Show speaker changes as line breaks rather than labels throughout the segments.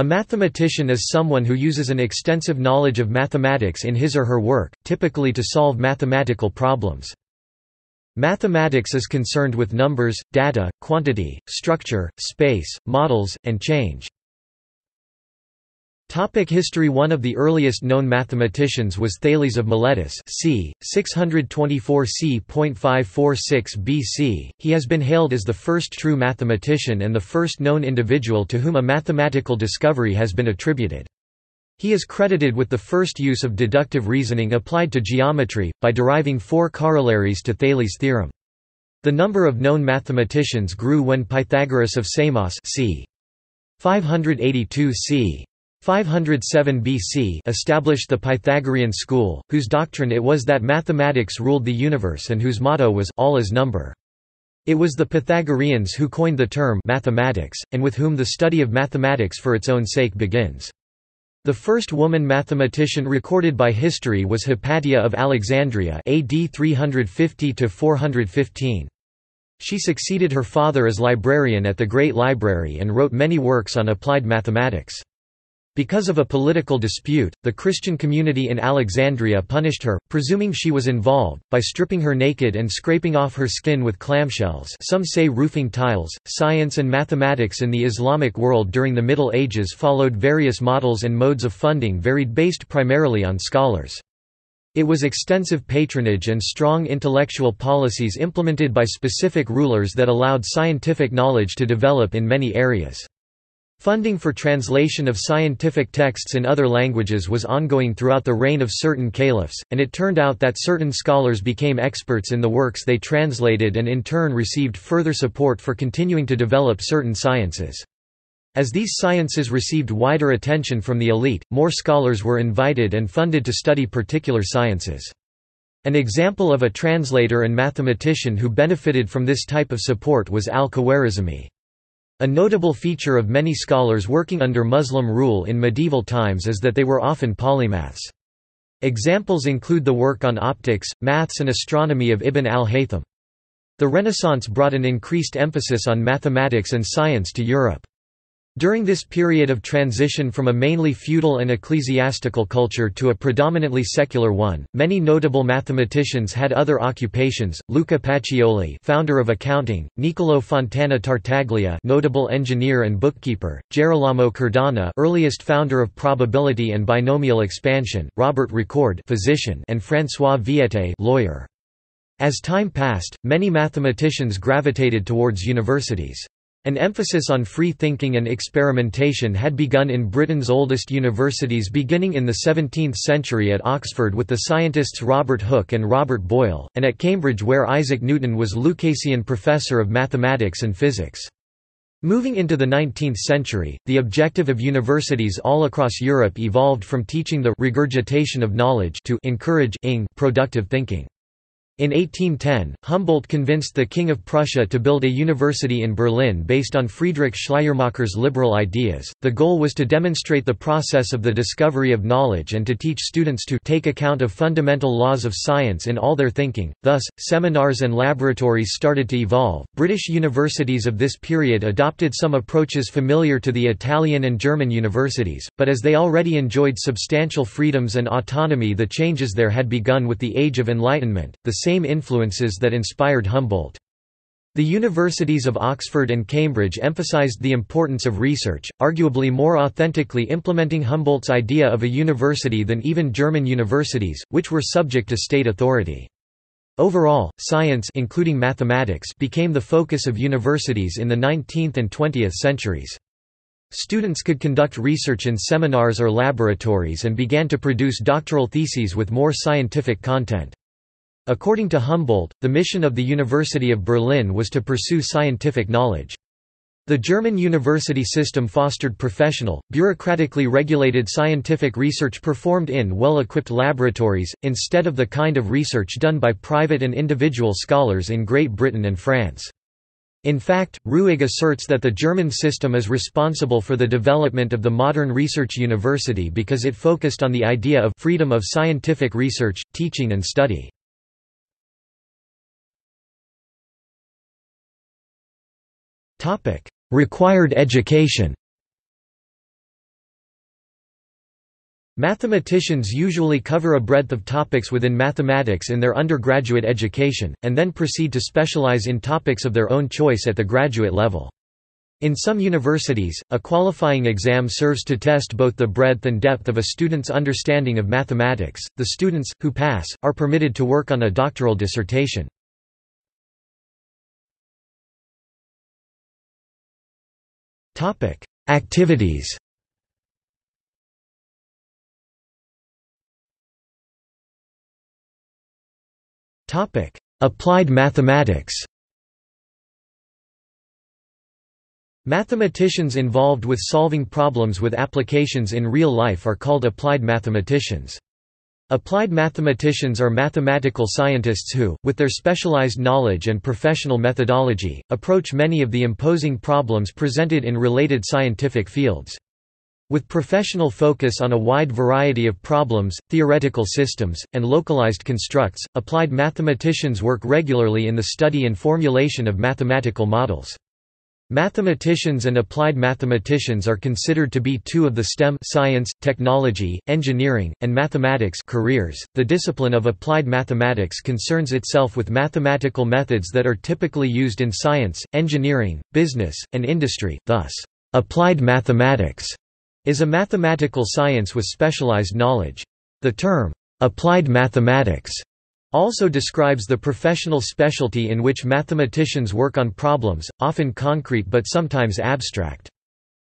A mathematician is someone who uses an extensive knowledge of mathematics in his or her work, typically to solve mathematical problems. Mathematics is concerned with numbers, data, quantity, structure, space, models, and change. Topic history One of the earliest known mathematicians was Thales of Miletus c. 624 c.546 BC. He has been hailed as the first true mathematician and the first known individual to whom a mathematical discovery has been attributed. He is credited with the first use of deductive reasoning applied to geometry, by deriving four corollaries to Thales' theorem. The number of known mathematicians grew when Pythagoras of Samos c. 582 c. 507 BC established the Pythagorean school, whose doctrine it was that mathematics ruled the universe and whose motto was, all is number. It was the Pythagoreans who coined the term mathematics, and with whom the study of mathematics for its own sake begins. The first woman mathematician recorded by history was Hypatia of Alexandria AD 350–415. She succeeded her father as librarian at the Great Library and wrote many works on applied mathematics. Because of a political dispute, the Christian community in Alexandria punished her, presuming she was involved, by stripping her naked and scraping off her skin with clamshells some say roofing tiles. Science and mathematics in the Islamic world during the Middle Ages followed various models and modes of funding varied based primarily on scholars. It was extensive patronage and strong intellectual policies implemented by specific rulers that allowed scientific knowledge to develop in many areas. Funding for translation of scientific texts in other languages was ongoing throughout the reign of certain caliphs, and it turned out that certain scholars became experts in the works they translated and in turn received further support for continuing to develop certain sciences. As these sciences received wider attention from the elite, more scholars were invited and funded to study particular sciences. An example of a translator and mathematician who benefited from this type of support was al-Khwarizmi. A notable feature of many scholars working under Muslim rule in medieval times is that they were often polymaths. Examples include the work on optics, maths and astronomy of Ibn al-Haytham. The Renaissance brought an increased emphasis on mathematics and science to Europe. During this period of transition from a mainly feudal and ecclesiastical culture to a predominantly secular one, many notable mathematicians had other occupations. Luca Pacioli, founder of accounting; Niccolò Fontana Tartaglia, notable engineer and bookkeeper; Gerolamo Cardano, earliest founder of probability and binomial expansion; Robert Recorde, physician, and François Viète, lawyer. As time passed, many mathematicians gravitated towards universities. An emphasis on free thinking and experimentation had begun in Britain's oldest universities beginning in the 17th century at Oxford with the scientists Robert Hooke and Robert Boyle, and at Cambridge where Isaac Newton was Lucasian Professor of Mathematics and Physics. Moving into the 19th century, the objective of universities all across Europe evolved from teaching the regurgitation of knowledge to encourage productive thinking. In 1810, Humboldt convinced the King of Prussia to build a university in Berlin based on Friedrich Schleiermacher's liberal ideas. The goal was to demonstrate the process of the discovery of knowledge and to teach students to take account of fundamental laws of science in all their thinking. Thus, seminars and laboratories started to evolve. British universities of this period adopted some approaches familiar to the Italian and German universities, but as they already enjoyed substantial freedoms and autonomy, the changes there had begun with the Age of Enlightenment. The same influences that inspired Humboldt. The universities of Oxford and Cambridge emphasized the importance of research, arguably more authentically implementing Humboldt's idea of a university than even German universities, which were subject to state authority. Overall, science including mathematics became the focus of universities in the 19th and 20th centuries. Students could conduct research in seminars or laboratories and began to produce doctoral theses with more scientific content. According to Humboldt, the mission of the University of Berlin was to pursue scientific knowledge. The German university system fostered professional, bureaucratically regulated scientific research performed in well-equipped laboratories, instead of the kind of research done by private and individual scholars in Great Britain and France. In fact, Rüegg asserts that the German system is responsible for the development of the modern research university because it focused on the idea of freedom of scientific research, teaching and study. Required education Mathematicians usually cover a breadth of topics within mathematics in their undergraduate education, and then proceed to specialize in topics of their own choice at the graduate level. In some universities, a qualifying exam serves to test both the breadth and depth of a student's understanding of mathematics. The students, who pass, are permitted to work on a doctoral dissertation. Activities. Topic: Applied mathematics. Mathematicians involved with solving problems with applications in real life are called applied mathematicians. Applied mathematicians are mathematical scientists who, with their specialized knowledge and professional methodology, approach many of the imposing problems presented in related scientific fields. With professional focus on a wide variety of problems, theoretical systems, and localized constructs, applied mathematicians work regularly in the study and formulation of mathematical models. Mathematicians and applied mathematicians are considered to be two of the STEM science, technology, engineering, and mathematics careers. The discipline of applied mathematics concerns itself with mathematical methods that are typically used in science, engineering, business, and industry. Thus, applied mathematics is a mathematical science with specialized knowledge. The term applied mathematics also describes the professional specialty in which mathematicians work on problems, often concrete but sometimes abstract.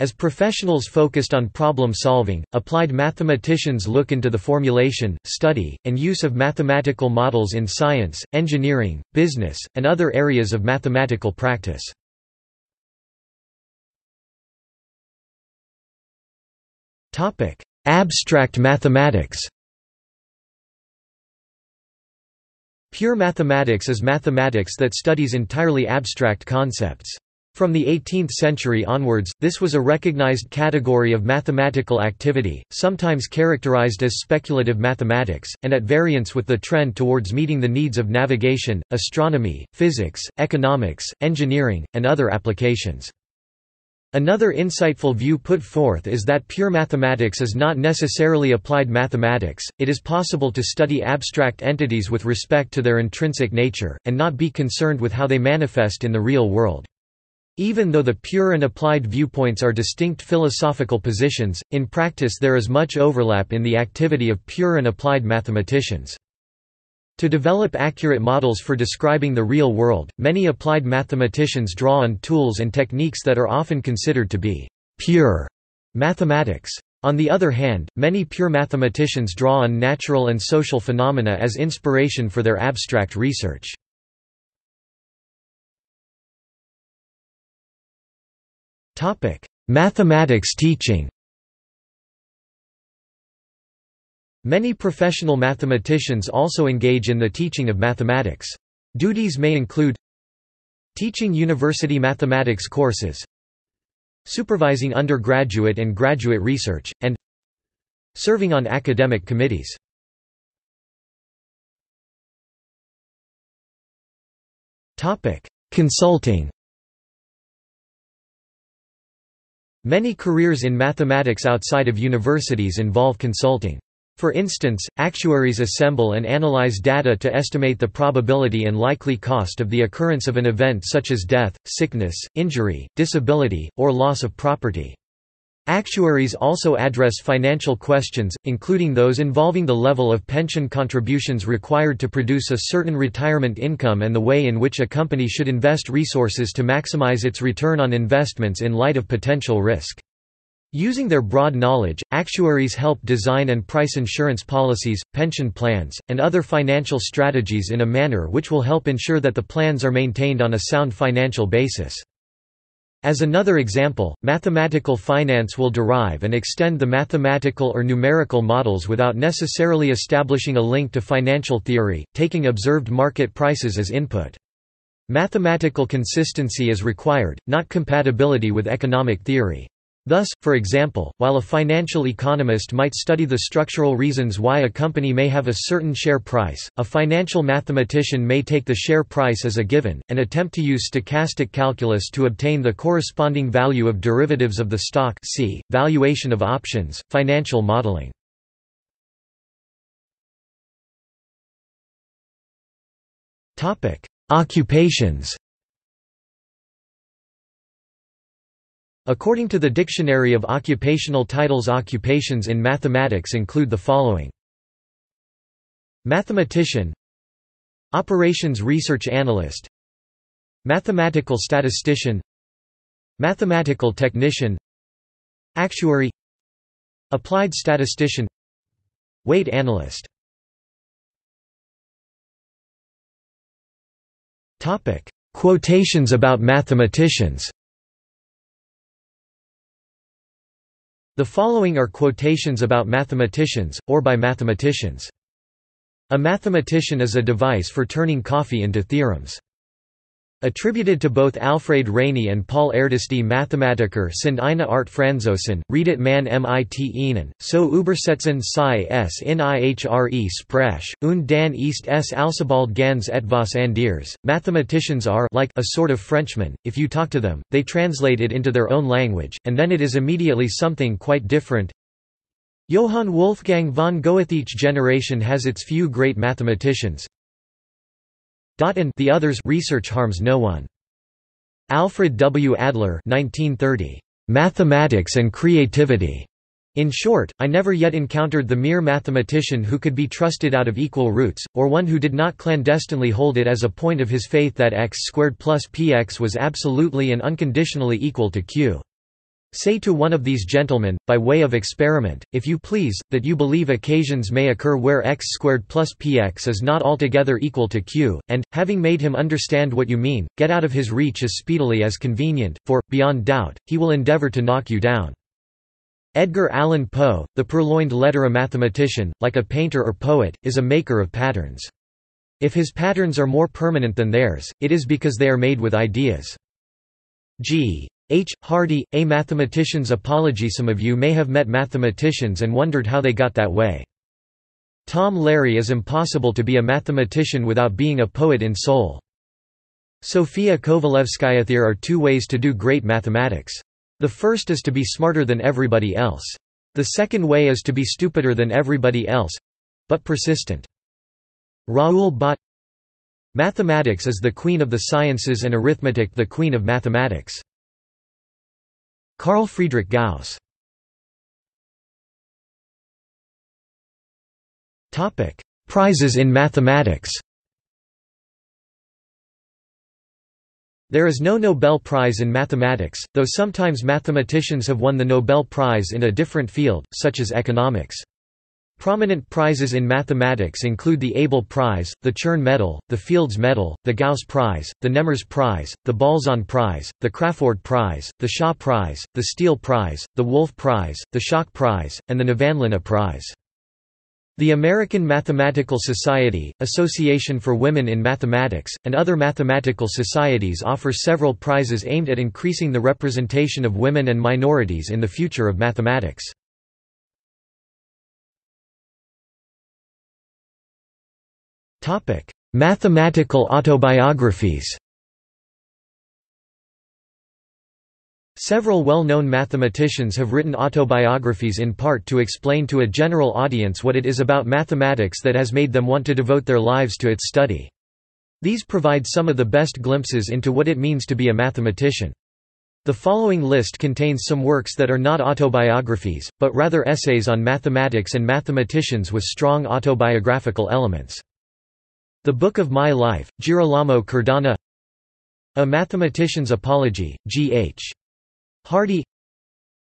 As professionals focused on problem solving, applied mathematicians look into the formulation, study, and use of mathematical models in science, engineering, business, and other areas of mathematical practice. Abstract mathematics Pure mathematics is mathematics that studies entirely abstract concepts. From the 18th century onwards, this was a recognized category of mathematical activity, sometimes characterized as speculative mathematics, and at variance with the trend towards meeting the needs of navigation, astronomy, physics, economics, engineering, and other applications. Another insightful view put forth is that pure mathematics is not necessarily applied mathematics, it is possible to study abstract entities with respect to their intrinsic nature, and not be concerned with how they manifest in the real world. Even though the pure and applied viewpoints are distinct philosophical positions, in practice there is much overlap in the activity of pure and applied mathematicians. To develop accurate models for describing the real world, many applied mathematicians draw on tools and techniques that are often considered to be pure mathematics. On the other hand, many pure mathematicians draw on natural and social phenomena as inspiration for their abstract research. Mathematics teaching Many professional mathematicians also engage in the teaching of mathematics. Duties may include teaching university mathematics courses, supervising undergraduate and graduate research, and serving on academic committees. Consulting Many careers in mathematics outside of universities involve consulting. For instance, actuaries assemble and analyze data to estimate the probability and likely cost of the occurrence of an event such as death, sickness, injury, disability, or loss of property. Actuaries also address financial questions, including those involving the level of pension contributions required to produce a certain retirement income and the way in which a company should invest resources to maximize its return on investments in light of potential risk. Using their broad knowledge, actuaries help design and price insurance policies, pension plans, and other financial strategies in a manner which will help ensure that the plans are maintained on a sound financial basis. As another example, mathematical finance will derive and extend the mathematical or numerical models without necessarily establishing a link to financial theory, taking observed market prices as input. Mathematical consistency is required, not compatibility with economic theory. Thus, for example, while a financial economist might study the structural reasons why a company may have a certain share price, a financial mathematician may take the share price as a given, and attempt to use stochastic calculus to obtain the corresponding value of derivatives of the stock see, valuation of options, financial modeling. Occupations According to the Dictionary of Occupational Titles occupations in mathematics include the following. Mathematician Operations Research Analyst Mathematical Statistician Mathematical Technician Actuary Applied Statistician Weight Analyst. Quotations about mathematicians The following are quotations about mathematicians, or by mathematicians. A mathematician is a device for turning coffee into theorems. Attributed to both Alfred Rényi and Paul Erdősty Mathematiker sind eine Art Franzosen, redet man mit ihnen, so übersetzen sie es in ihre Sprache, und dann ist es alsobald ganz etwas anderes. Mathematicians are like a sort of Frenchman, if you talk to them, they translate it into their own language, and then it is immediately something quite different. Johann Wolfgang von Goethe's generation has its few great mathematicians, and the others research harms no one. Alfred W. Adler 1930. Mathematics and Creativity. In short, I never yet encountered the mere mathematician who could be trusted out of equal roots, or one who did not clandestinely hold it as a point of his faith that x squared plus px was absolutely and unconditionally equal to q. Say to one of these gentlemen, by way of experiment, if you please, that you believe occasions may occur where x squared plus px is not altogether equal to q, and, having made him understand what you mean, get out of his reach as speedily as convenient, for, beyond doubt, he will endeavor to knock you down. Edgar Allan Poe, the purloined letter a mathematician, like a painter or poet, is a maker of patterns. If his patterns are more permanent than theirs, it is because they are made with ideas. G. H. Hardy, A Mathematician's Apology Some of you may have met mathematicians and wondered how they got that way. Tom Lehrer is impossible to be a mathematician without being a poet in soul. Sofia Kovalevskaya There are two ways to do great mathematics. The first is to be smarter than everybody else. The second way is to be stupider than everybody else—but persistent. Raoul Bott Mathematics is the queen of the sciences and arithmetic the queen of mathematics. Carl Friedrich Gauss. Prizes in mathematics. There is no Nobel Prize in mathematics, though sometimes mathematicians have won the Nobel Prize in a different field, such as economics. Prominent prizes in mathematics include the Abel Prize, the Chern Medal, the Fields Medal, the Gauss Prize, the Nemmers Prize, the Balzan Prize, the Crafoord Prize, the Shaw Prize, the Steele Prize, the Wolf Prize, the Schock Prize, and the Nevanlinna Prize. The American Mathematical Society, Association for Women in Mathematics, and other mathematical societies offer several prizes aimed at increasing the representation of women and minorities in the future of mathematics. Mathematical autobiographies. Several well-known mathematicians have written autobiographies in part to explain to a general audience what it is about mathematics that has made them want to devote their lives to its study. These provide some of the best glimpses into what it means to be a mathematician. The following list contains some works that are not autobiographies, but rather essays on mathematics and mathematicians with strong autobiographical elements. The Book of My Life, Girolamo Cardano A Mathematician's Apology, G. H. Hardy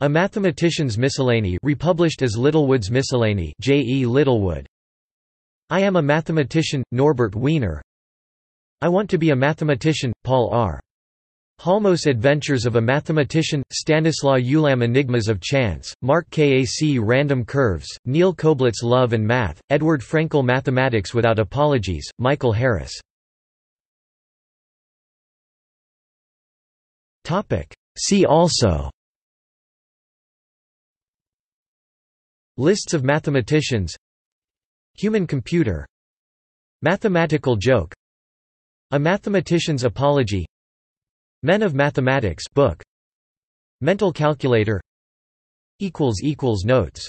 A Mathematician's Miscellany republished as Littlewood's Miscellany J. E. Littlewood I Am a Mathematician, Norbert Wiener I Want to be a Mathematician, Paul R. Halmos Adventures of a Mathematician, Stanislaw Ulam Enigmas of Chance, Mark Kac Random Curves, Neal Koblitz Love and Math, Edward Frenkel Mathematics Without Apologies, Michael Harris. See also. Lists of mathematicians. Human computer. Mathematical joke. A mathematician's apology Men of Mathematics book. Mental calculator. Equals equals notes